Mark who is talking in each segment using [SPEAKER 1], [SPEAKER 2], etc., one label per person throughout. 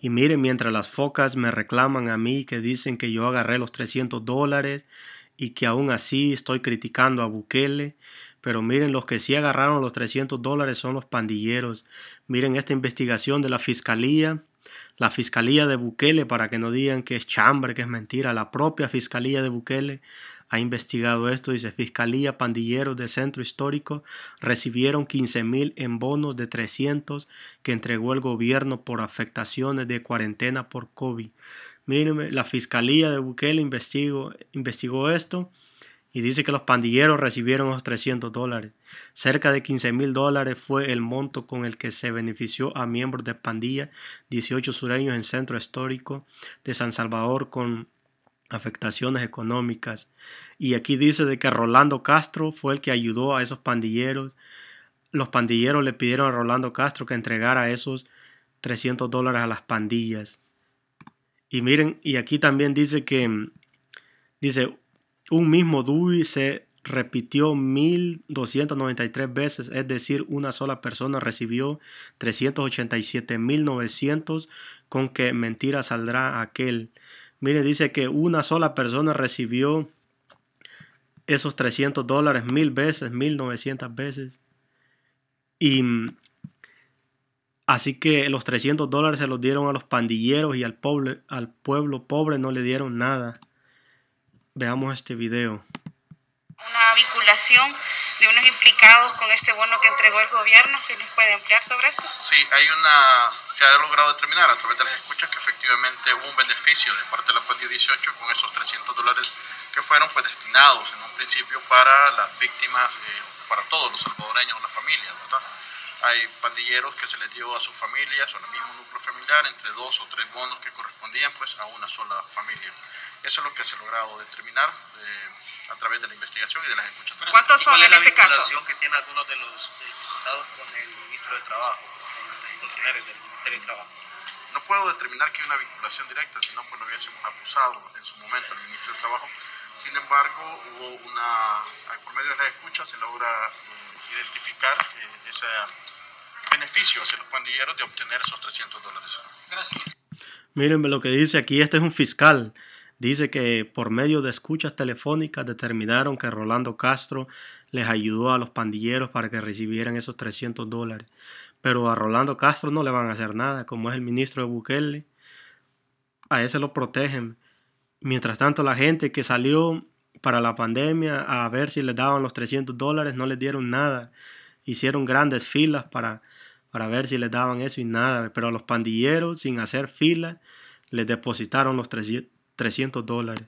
[SPEAKER 1] Y miren, mientras las focas me reclaman a mí que dicen que yo agarré los 300 dólares y que aún así estoy criticando a Bukele. Pero miren, los que sí agarraron los 300 dólares son los pandilleros. Miren esta investigación de la fiscalía. La fiscalía de Bukele, para que no digan que es chambre, que es mentira. La propia fiscalía de Bukele ha investigado esto. Dice, Fiscalía Pandilleros de Centro Histórico recibieron 15 mil en bonos de 300 que entregó el gobierno por afectaciones de cuarentena por COVID. Miren, la Fiscalía de Bukele investigó, investigó esto y dice que los pandilleros recibieron los 300 dólares. Cerca de 15 mil dólares fue el monto con el que se benefició a miembros de pandilla 18 sureños en centro histórico de San Salvador con afectaciones económicas. Y aquí dice de que Rolando Castro fue el que ayudó a esos pandilleros. Los pandilleros le pidieron a Rolando Castro que entregara esos 300 dólares a las pandillas. Y miren, y aquí también dice que dice un mismo DUI se repitió 1293 veces, es decir, una sola persona recibió 387.900 con que mentira saldrá aquel. Mire, dice que una sola persona recibió esos 300 dólares mil veces, 1900 veces. Y así que los 300 dólares se los dieron a los pandilleros y al, al pueblo pobre no le dieron nada. Veamos este video.
[SPEAKER 2] Una vinculación de unos implicados con este bono que entregó el gobierno, ¿se nos puede ampliar sobre esto?
[SPEAKER 3] Sí, hay una, se ha logrado determinar a través de las escuchas que efectivamente hubo un beneficio de parte de la pandilla 18 con esos 300 dólares que fueron pues destinados en un principio para las víctimas, eh, para todos los salvadoreños, las familias, ¿verdad? Hay pandilleros que se les dio a sus familias o al mismo núcleo familiar entre dos o tres bonos que correspondían pues a una sola familia. Eso es lo que se ha logrado determinar eh, a través de la investigación y de las escuchas.
[SPEAKER 2] ¿Cuántos son en este caso?
[SPEAKER 4] la que tiene algunos de los diputados con el ministro de Trabajo, con los funcionarios del Ministerio de Trabajo?
[SPEAKER 3] No puedo determinar que hay una vinculación directa, sino pues lo hubiésemos acusado en su momento al ministro de Trabajo. Sin embargo, hubo una, por medio de las escuchas se logra eh, identificar eh, ese beneficio hacia los pandilleros de obtener esos 300 dólares.
[SPEAKER 4] Gracias.
[SPEAKER 1] Miren lo que dice aquí, este es un fiscal Dice que por medio de escuchas telefónicas determinaron que Rolando Castro les ayudó a los pandilleros para que recibieran esos 300 dólares. Pero a Rolando Castro no le van a hacer nada, como es el ministro de Bukele. A ese lo protegen. Mientras tanto, la gente que salió para la pandemia a ver si les daban los 300 dólares no les dieron nada. Hicieron grandes filas para, para ver si les daban eso y nada. Pero a los pandilleros, sin hacer fila, les depositaron los 300 300 dólares.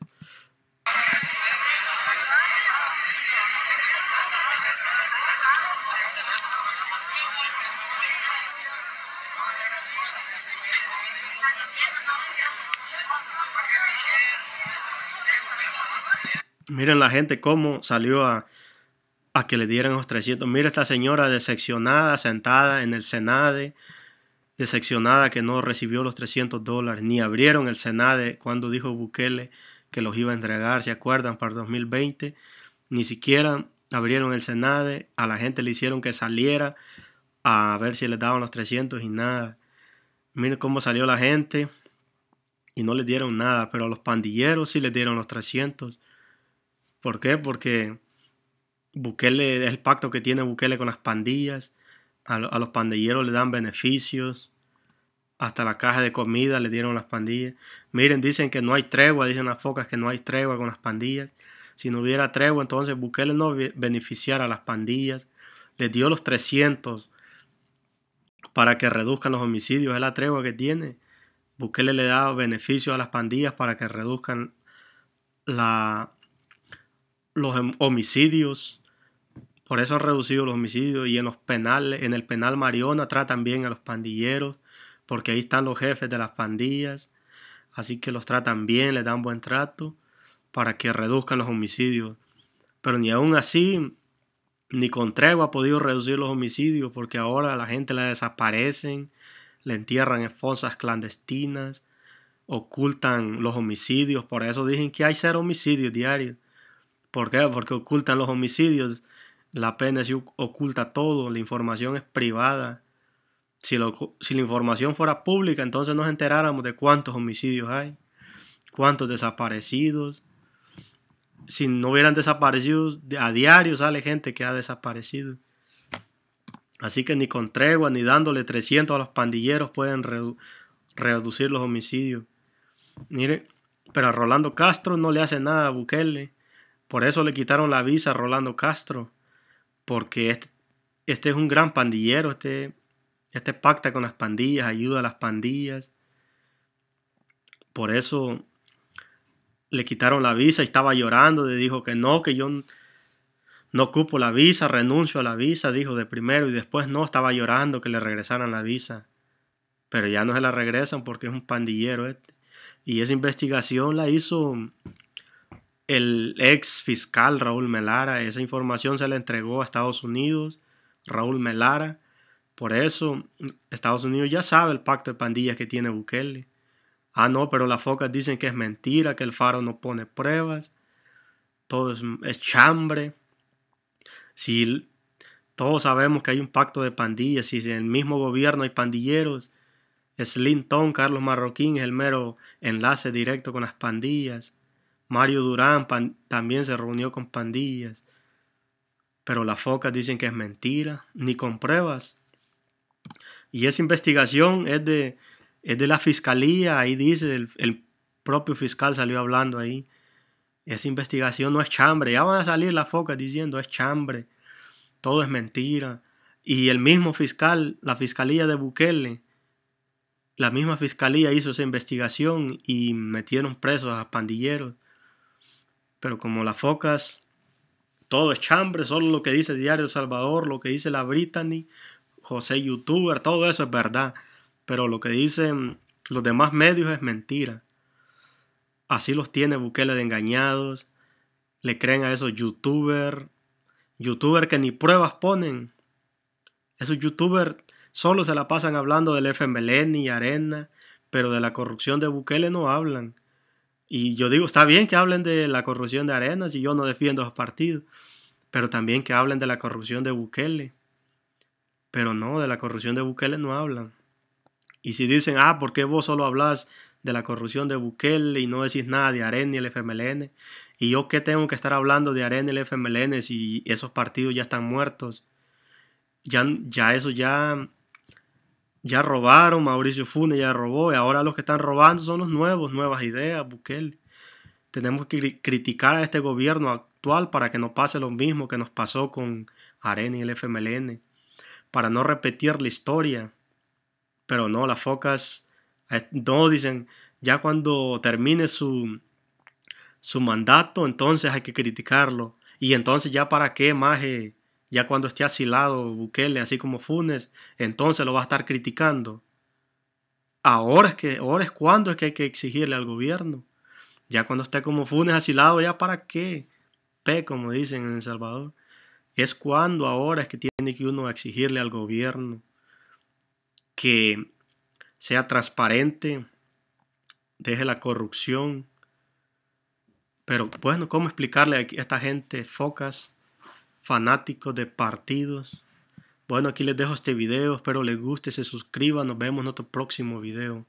[SPEAKER 1] Miren la gente cómo salió a, que le dieran los 300. Mira esta señora decepcionada, sentada en el Senade, decepcionada que no recibió los 300 dólares, ni abrieron el Senade cuando dijo Bukele que los iba a entregar, ¿se acuerdan? Para 2020, ni siquiera abrieron el Senade, a la gente le hicieron que saliera a ver si les daban los 300 y nada. Miren cómo salió la gente y no les dieron nada, pero a los pandilleros sí les dieron los 300. ¿Por qué? Porque Bukele es el pacto que tiene Bukele con las pandillas. A, los pandilleros le dan beneficios hasta la caja de comida le dieron las pandillas. Miren, dicen que no hay tregua, dicen las focas que no hay tregua con las pandillas. Si no hubiera tregua, entonces Bukele no beneficiara a las pandillas. Les dio los 300 para que reduzcan los homicidios. Es la tregua que tiene. Bukele le da beneficios a las pandillas para que reduzcan la, los homicidios. Por eso han reducido los homicidios. Y en los penales, en el penal Mariona tratan bien a los pandilleros porque ahí están los jefes de las pandillas, así que los tratan bien, les dan buen trato para que reduzcan los homicidios. Pero ni aún así, ni con tregua ha podido reducir los homicidios, porque ahora la gente la desaparecen, le entierran en fosas clandestinas, ocultan los homicidios, por eso dicen que hay cero homicidios diarios. ¿Por qué? Porque ocultan los homicidios. La pena oculta todo, la información es privada Si, si la información fuera pública, entonces nos enteráramos de cuántos homicidios hay, cuántos desaparecidos. Si no hubieran desaparecido, a diario sale gente que ha desaparecido. Así que ni con tregua ni dándole 300 a los pandilleros pueden reducir los homicidios. Mire, pero a Rolando Castro no le hace nada a Bukele. Por eso le quitaron la visa a Rolando Castro. Porque este, este es un gran pandillero. Este, este pacta con las pandillas, ayuda a las pandillas. Por eso le quitaron la visa y estaba llorando. Le dijo que no, que yo no ocupo la visa, renuncio a la visa, dijo de primero y después no, estaba llorando que le regresaran la visa. Pero ya no se la regresan porque es un pandillero este. Y esa investigación la hizo el ex fiscal Raúl Melara. Esa información se la entregó a Estados Unidos, Raúl Melara. Por eso Estados Unidos ya sabe el pacto de pandillas que tiene Bukele. Ah, no, pero las focas dicen que es mentira, que el faro no pone pruebas. Todo es, chambre. Si todos sabemos que hay un pacto de pandillas, si en el mismo gobierno hay pandilleros, Slinton, Carlos Marroquín es el mero enlace directo con las pandillas. Mario Durán también se reunió con pandillas. Pero las focas dicen que es mentira, ni con pruebas. Y esa investigación es de, es de la fiscalía, ahí dice, el, el propio fiscal salió hablando ahí. Esa investigación no es chambre. Ya van a salir las focas diciendo es chambre. Todo es mentira. Y el mismo fiscal, la fiscalía de Bukele, la misma fiscalía hizo esa investigación y metieron presos a pandilleros. Pero como las focas, todo es chambre, solo lo que dice Diario Salvador, lo que dice la Brittany, José Youtuber, todo eso es verdad. Pero lo que dicen los demás medios es mentira. Así los tiene Bukele de engañados. Le creen a esos youtubers. Youtubers que ni pruebas ponen. Esos youtubers Solo se la pasan hablando del FMLN y Arena, pero de la corrupción de Bukele no hablan. Y yo digo, está bien que hablen de la corrupción de Arena si yo no defiendo a partidos, pero también que hablen de la corrupción de Bukele. Pero no, de la corrupción de Bukele no hablan. Y si dicen, ah, ¿por qué vos solo hablas de la corrupción de Bukele y no decís nada de Arena y el FMLN? ¿Y yo qué tengo que estar hablando de Arena y el FMLN si esos partidos ya están muertos? Ya, ya eso ya ya robaron, Mauricio Funes ya robó, y ahora los que están robando son los nuevos, nuevas ideas, Bukele. Tenemos que criticar a este gobierno actual para que no pase lo mismo que nos pasó con Arena y el FMLN, para no repetir la historia. Pero no, las focas no dicen, ya cuando termine su, su mandato, entonces hay que criticarlo. Y entonces ya para qué más eh, ya cuando esté asilado Bukele, así como Funes, entonces lo va a estar criticando. Ahora es que, ahora es cuando es que hay que exigirle al gobierno. Ya cuando esté como Funes asilado, ya para qué. P, como dicen en El Salvador. Es cuando ahora es que tiene que uno exigirle al gobierno que sea transparente, deje la corrupción. Pero bueno, ¿cómo explicarle a esta gente focas fanáticos de partidos. Bueno, aquí les dejo este video, espero les guste, se suscriban, nos vemos en otro próximo video.